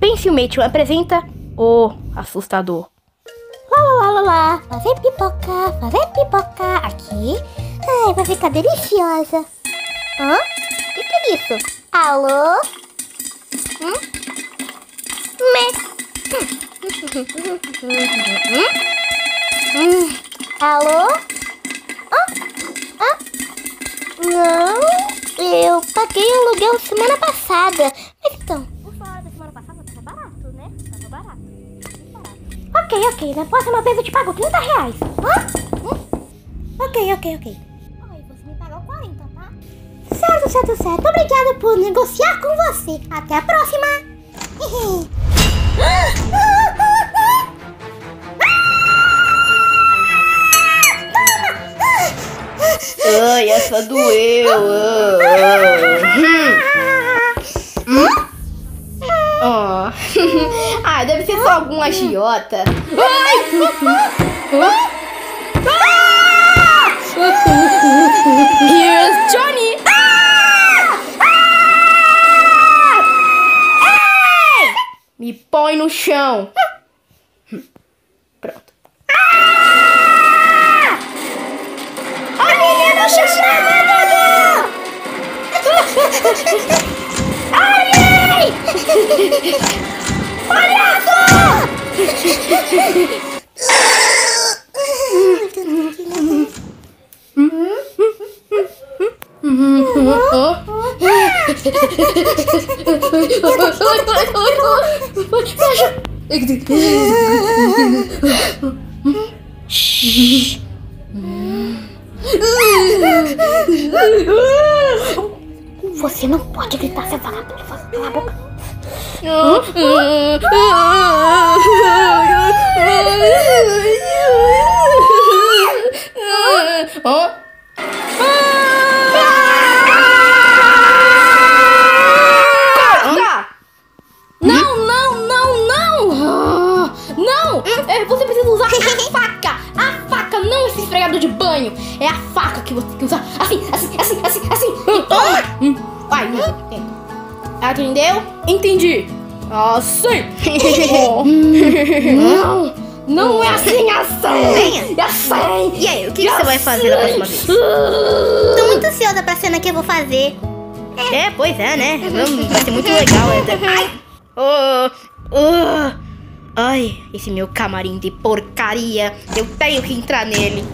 Pensilmate apresenta o assustador. Lá, lá, lá, lá, lá. Fazer pipoca, fazer pipoca. Aqui. Ai, vai ficar deliciosa. Hã? O que, que é isso? Alô? Hum? Me. Hum. Alô? Ah? Ah? Não, eu paguei o aluguel semana passada. Mas então, ok, ok. Na próxima vez eu te pago 30 reais. Hã? Hum? Ok, ok, ok. Ai, você me pagou 40, tá? Certo, certo, certo. Obrigada por negociar com você. Até a próxima. Ai, essa doeu. Ah. ah, deve ser só algum agiota. Here's Johnny. Me põe no chão. Pronto. A menina chamando! Ai! Você não pode gritar, seu vagabundo. Cala a boca. Corta! Não, não, não, não! Não! É, você precisa usar a faca! A faca, não esse esfregador de banho! É a faca que você tem que usar! Assim, assim, assim, assim, assim! Hum, Vai, hum, tenta. Entendeu? Entendi! Assim! Oh. Não! Não é assim, é assim! É assim! E aí, o que, que você vai fazer da próxima vez? Tô muito ansiosa pra cena que eu vou fazer. É, pois é, né? Vamos, Vai ser muito legal. né? Ai! Oh, oh. Ai, esse meu camarim de porcaria. Eu tenho que entrar nele.